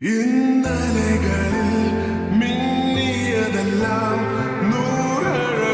ഇന്നലകൾ മിന്നിയതെല്ലാം നൂറഴകോ